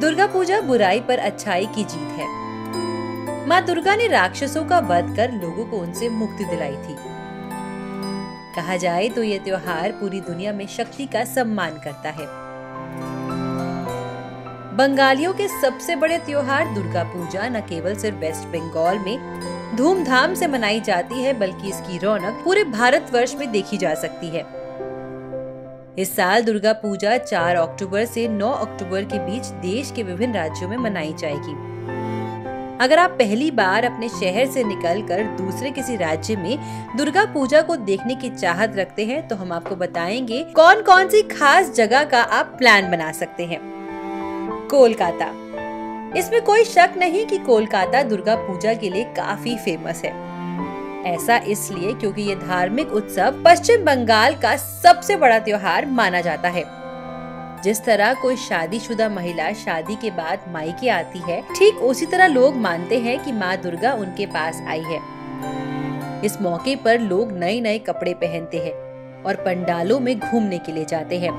दुर्गा पूजा बुराई पर अच्छाई की जीत है। माँ दुर्गा ने राक्षसों का वध कर लोगों को उनसे मुक्ति दिलाई थी। कहा जाए तो ये त्योहार पूरी दुनिया में शक्ति का सम्मान करता है। बंगालियों के सबसे बड़े त्योहार दुर्गा पूजा न केवल सिर्फ़ वेस्ट बंगाल में धूमधाम से मनाई जाती है, बल्कि इसकी रौनक पूरे भारतवर्ष में देखी जा सकती है। इस साल दुर्गा पूजा 4 अक्टूबर से 9 अक्टूबर के बीच देश के विभिन्न राज्यों में मनाई जाएगी। अगर आप पहली बार अपने शहर से निकलकर दूसरे किसी राज्य में दुर्गा पूजा को देखने की चाहत रखते हैं तो हम आपको बताएँगे कौन कौन सी खास जगह का आप प्लान बना सकते हैं। कोलकाता। इसमें कोई शक नहीं कि कोलकाता दुर्गा पूजा के लिए काफ़ी फ़ेमस है। ऐसा इसलिए क्योंकि ये धार्मिक उत्सव पश्चिम बंगाल का सबसे बड़ा त्योहार माना जाता है। जिस तरह कोई शादीशुदा महिला शादी के बाद मायके आती है ठीक उसी तरह लोग मानते हैं कि माँ दुर्गा उनके पास आई है। इस मौके पर लोग नए नए कपड़े पहनते हैं और पंडालों में घूमने के लिए जाते हैं।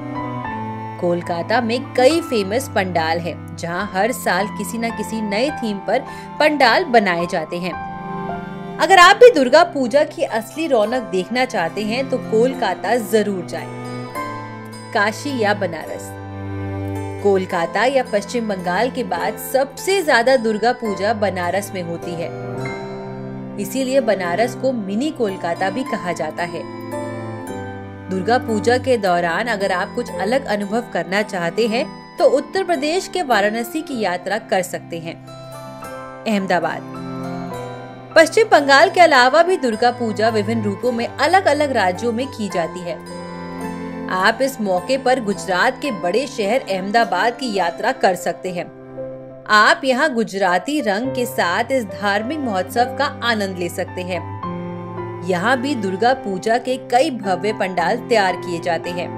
कोलकाता में कई फ़ेमस पंडाल हैं, जहाँ हर साल किसी न किसी नए थीम पर पंडाल बनाए जाते हैं। अगर आप भी दुर्गा पूजा की असली रौनक देखना चाहते हैं तो कोलकाता ज़रूर जाएँ। काशी या बनारस। कोलकाता या पश्चिम बंगाल के बाद सबसे ज़्यादा दुर्गा पूजा बनारस में होती है। इसीलिए बनारस को मिनी कोलकाता भी कहा जाता है। दुर्गा पूजा के दौरान अगर आप कुछ अलग अनुभव करना चाहते हैं तो उत्तर प्रदेश के वाराणसी की यात्रा कर सकते हैं। अहमदाबाद। पश्चिम बंगाल के अलावा भी दुर्गा पूजा विभिन्न रूपों में अलग अलग राज्यों में की जाती है। आप इस मौके पर गुजरात के बड़े शहर अहमदाबाद की यात्रा कर सकते हैं। आप यहाँ गुजराती रंग के साथ इस धार्मिक महोत्सव का आनंद ले सकते हैं। यहाँ भी दुर्गा पूजा के कई भव्य पंडाल तैयार किए जाते हैं।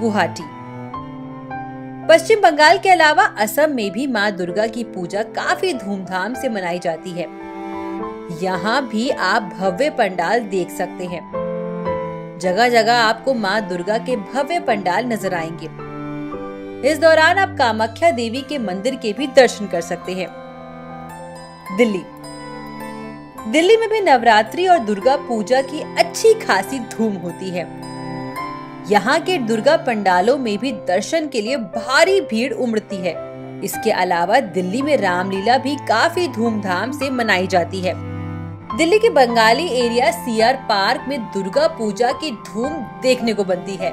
गुवाहाटी। पश्चिम बंगाल के अलावा असम में भी माँ दुर्गा की पूजा काफ़ी धूमधाम से मनाई जाती है। यहाँ भी आप भव्य पंडाल देख सकते हैं। जगह जगह आपको माँ दुर्गा के भव्य पंडाल नज़र आएँगे। इस दौरान आप कामाख्या देवी के मंदिर के भी दर्शन कर सकते हैं। दिल्ली। दिल्ली में भी नवरात्रि और दुर्गा पूजा की अच्छी खासी धूम होती है। यहाँ के दुर्गा पंडालों में भी दर्शन के लिए भारी भीड़ उमड़ती है। इसके अलावा दिल्ली में रामलीला भी काफ़ी धूमधाम से मनाई जाती है। दिल्ली के बंगाली एरिया सीआर पार्क में दुर्गा पूजा की धूम देखने को बनती है।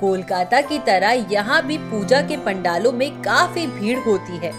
कोलकाता की तरह यहाँ भी पूजा के पंडालों में काफ़ी भीड़ होती है।